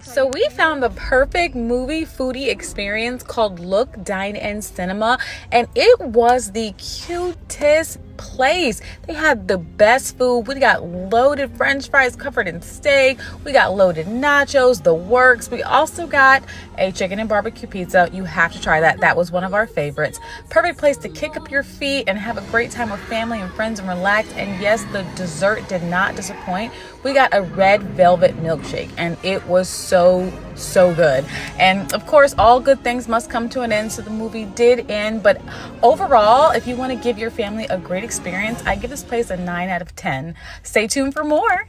So we found the perfect movie foodie experience called Look Dine-In Cinema, and it was the cutest place. They had the best food. We got loaded french fries covered in steak. We got loaded nachos, the works. We also got a chicken and barbecue pizza. You have to try that. That was one of our favorites. Perfect place to kick up your feet and have a great time with family and friends and relax. And yes, the dessert did not disappoint. We got a red velvet milkshake and it was so, so good. And of course, all good things must come to an end. So the movie did end. But overall, if you want to give your family a great experience, I give this place a 9 out of 10. Stay tuned for more.